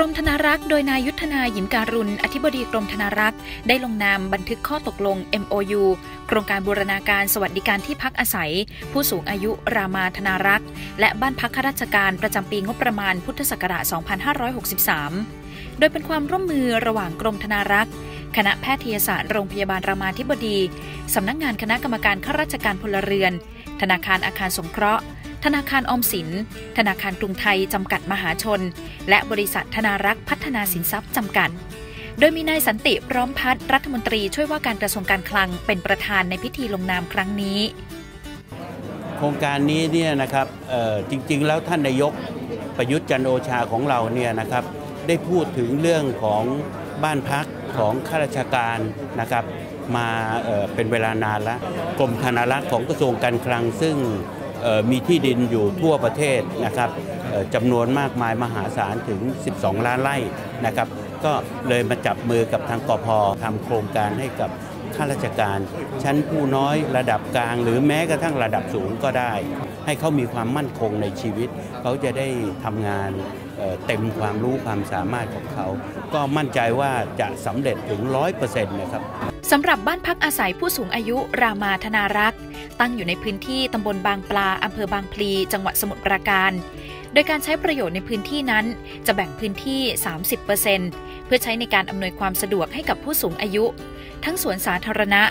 รมธนารักษ์โดยนายยุทธนาหยิมการุณ อธิบดีกรมธนารักษ์ ได้ลงนามบันทึกข้อตกลง MOU โครงการบูรณาการสวัสดิการที่พักอาศัย ผู้สูงอายุรามาธนารักษ์ และบ้านพักข้าราชการประจำปีงบประมาณพุทธศักราช 2563 โดยเป็นความร่วมมือระหว่างกรมธนารักษ์ คณะแพทยศาสตร์โรงพยาบาลรามาธิบดี สำนักงงานคณะกรรมการข้าราชการพลเรือน ธนาคารอาคารสงเคราะห์ ธนาคารอมสิน ธนาคารกรุงไทย จำกัดมหาชน และบริษัทธนารักษ์พัฒนาสินทรัพย์จำกัด โดยมีนายสันติพร้อมพัฒน์รัฐมนตรีช่วยว่าการกระทรวงการคลังเป็นประธานในพิธีลงนามครั้งนี้ โครงการนี้เนี่ยนะครับจริงๆ แล้วท่านนายกประยุทธ์จันโอชาของเราเนี่ยนะครับได้พูดถึงเรื่องของบ้านพักของข้าราชการนะครับมาเเป็นเวลานานแล้วกรมธนารักษ์ของกระทรวงการคลังซึ่ง มีที่ดินอยู่ทั่วประเทศนะครับจำนวนมากมายมหาศาลถึง 12 ล้านไร่นะครับ ก็เลยมาจับมือกับทางกพทำโครงการให้กับข้าราชการ ชั้นผู้น้อยระดับกลาง หรือแม้กระทั่งระดับสูงก็ได้ ให้เขามีความมั่นคงในชีวิต เขาจะได้ทำงานเต็มความรู้ความสามารถของเขา ก็มั่นใจว่าจะสำเร็จถึง 100%นะครับสำหรับบ้านพักอาศัยผู้สูงอายุรามาธนารักษ์ ตั้งอยู่ในพื้นที่ตำบลบางปลาอำเภอบางพลี จังหวัดสมุทรปราการ โดยการใช้ประโยชน์ในพื้นที่นั้น จะแบ่งพื้นที่ 30%เพื่อใช้ในการอำนวยความสะดวกให้กับผู้สูงอายุ ทั้งสวนสาธารณะ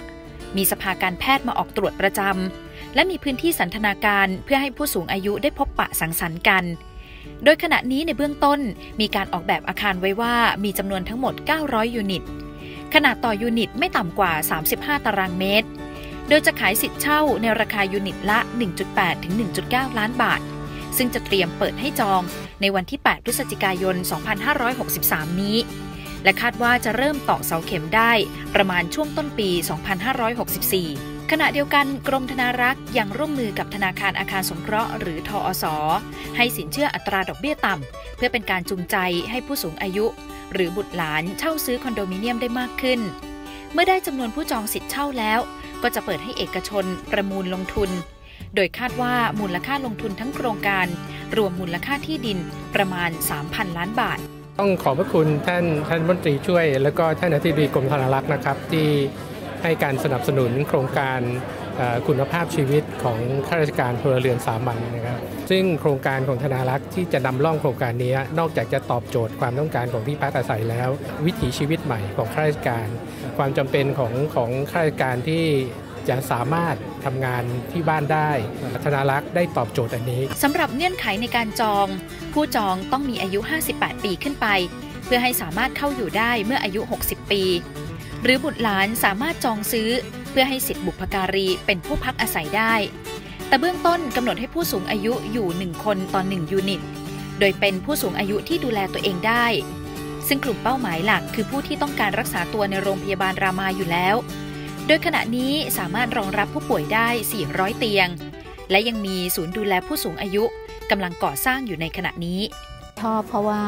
มีสภาการแพทย์มาออกตรวจประจำและมีพื้นที่สันทนาการเพื่อให้ผู้สูงอายุได้พบปะสังสรรค์กันโดยขณะนี้ในเบื้องต้นมีการออกแบบอาคารไว้ว่ามีจำนวนทั้งหมด 900 ยูนิต ขนาดต่อยูนิตไม่ต่ำกว่า 35 ตารางเมตร โดยจะขายสิทธิ์เช่าในราคายูนิตละ 1.8 ถึง 1.9 ล้านบาท ซึ่งจะเตรียมเปิดให้จองในวันที่ 8 พฤศจิกายน 2563 นี้ และคาดว่าจะเริ่มตอกเสาเข็มได้ประมาณช่วงต้นปี 2564ขณะเดียวกันกรมธนารักษ์ยังร่วมมือกับธนาคารอาคารสงเคราะห์หรือธอสให้สินเชื่ออัตราดอกเบี้ยต่ำ เพื่อเป็นการจูงใจให้ผู้สูงอายุ หรือบุตรหลานเช่าซื้อคอนโดมิเนียมได้มากขึ้น เมื่อได้จำนวนผู้จองสิทธิ์เช่าแล้ว ก็จะเปิดให้เอกชนประมูลลงทุน โดยคาดว่ามูลค่าลงทุนทั้งโครงการ รวมมูลค่าที่ดินประมาณ 3,000 ล้านบาท ต้องขอบพระคุณท่านท่านมนตรีช่วย แล้วก็ท่านอธิบดีกรมธนารักษ์นะครับที่ให้การสนับสนุนโครงการ คุณภาพชีวิตของข้าราชการพลเรือนสามัญนะครับซึ่งโครงการของธนารักษ์ที่จะนำร่องโครงการนี้นอกจากจะตอบโจทย์ความต้องการของที่พักอาศัยแล้ว วิถีชีวิตใหม่ของข้าราชการ ความจำเป็นของของข้าราชการที่จะสามารถทำงานที่บ้านได้ธนารักษ์ได้ตอบโจทย์อันนี้สำหรับเงื่อนไขในการจอง ผู้จองต้องมีอายุ 58 ปีขึ้นไป เพื่อให้สามารถเข้าอยู่ได้เมื่ออายุ 60 ปี หรือบุตรหลานสามารถจองซื้อ เพื่อให้สิทธิบุพการีเป็นผู้พักอาศัยได้ แต่เบื้องต้นกำหนดให้ผู้สูงอายุอยู่ 1 คนต่อ 1 ยูนิต โดยเป็นผู้สูงอายุที่ดูแลตัวเองได้ ซึ่งกลุ่มเป้าหมายหลักคือผู้ที่ต้องการรักษาตัวในโรงพยาบาลรามาอยู่แล้ว โดยขณะนี้สามารถรองรับผู้ป่วยได้ 400 เตียง และยังมีศูนย์ดูแลผู้สูงอายุกำลังก่อสร้างอยู่ในขณะนี้ชอบเพราะว่า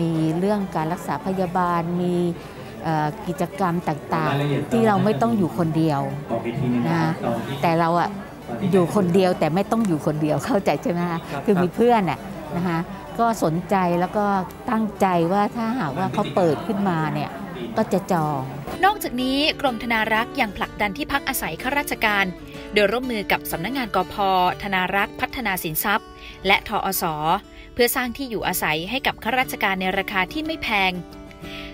มีเรื่องการรักษาพยาบาลมี กิจกรรมต่างๆ ที่เราไม่ต้องอยู่คนเดียวนะแต่เราอะอยู่คนเดียวแต่ไม่ต้องอยู่คนเดียวเข้าใจใช่ไหมคะคือมีเพื่อนน่ะนะคะก็สนใจแล้วก็ตั้งใจว่าถ้าหากว่าเขาเปิดขึ้นมาเนี่ยก็จะจอง นอกจากนี้กรมธนารักษ์ยังผลักดันที่พักอาศัยข้าราชการ โดยร่วมมือกับสำนักงงานกพธนารักษ์พัฒนาสินทรัพย์ และทออสเพื่อสร้างที่อยู่อาศัยให้กับข้าราชการในราคาที่ไม่แพง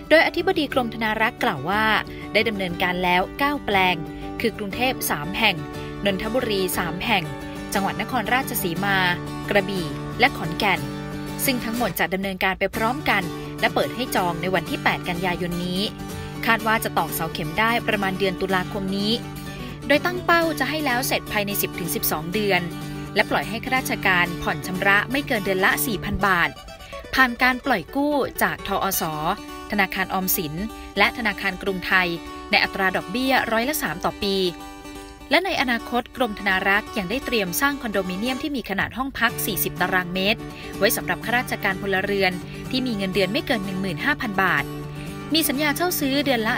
โดยอธิบดีกรมธนารักษ์กล่าวว่า ได้ดำเนินการแล้ว 9 แปลง คือกรุงเทพ 3 แห่ง นนทบุรี 3 แห่ง จังหวัดนครราชสีมา กระบี่ และขอนแก่น ซึ่งทั้งหมดจะดำเนินการไปพร้อมกัน และเปิดให้จองในวันที่ 8 กันยายนนี้ คาดว่าจะตอกเสาเข็มได้ประมาณเดือนตุลาคมนี้ โดยตั้งเป้าจะให้แล้วเสร็จภายใน 10-12 เดือน และปล่อยให้ข้าราชการผ่อนชำระไม่เกินเดือนละ 4,000 บาท ผ่านการปล่อยกู้จากทออส ธนาคารออมสิน และธนาคารกรุงไทย ในอัตราดอกเบี้ยร้อยละ 3 ต่อปี และในอนาคตกรมธนารักษ์ยังได้เตรียมสร้างคอนโดมิเนียมที่มีขนาดห้องพัก 40 ตารางเมตร ไว้สำหรับข้าราชการพลเรือนที่มีเงินเดือนไม่เกิน 15,000 บาท มีสัญญาเช่าซื้อเดือนละ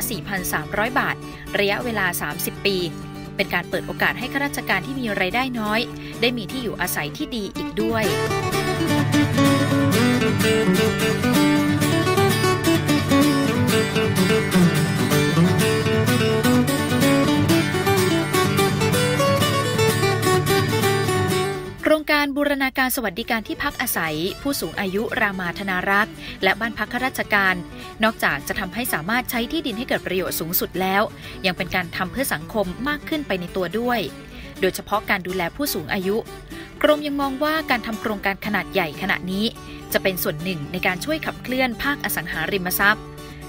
4,300 บาท ระยะเวลา 30 ปีเป็นการเปิดโอกาสให้ข้าราชการที่มีไรายได้น้อย ได้มีที่อยู่อาศัยที่ดีอีกด้วย การบูรณาการสวัสดิการที่พักอาศัย ผู้สูงอายุรามาธนารักษ์ และบ้านพักข้าราชการ นอกจากจะทำให้สามารถใช้ที่ดินให้เกิดประโยชน์สูงสุดแล้ว ยังเป็นการทำเพื่อสังคมมากขึ้นไปในตัวด้วย โดยเฉพาะการดูแลผู้สูงอายุ กรมยังมองว่าการทำโครงการขนาดใหญ่ขณะนี้ จะเป็นส่วนหนึ่งในการช่วยขับเคลื่อนภาคอสังหาริมทรัพย์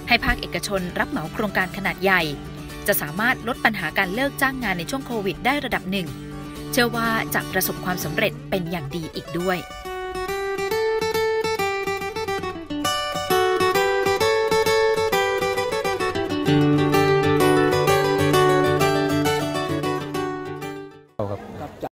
ให้ภาคเอกชนรับเหมาโครงการขนาดใหญ่ จะสามารถลดปัญหาการเลิกจ้างงานในช่วงโควิดได้ระดับหนึ่ง เชื่อว่าจะประสบความสำเร็จเป็นอย่างดีอีกด้วย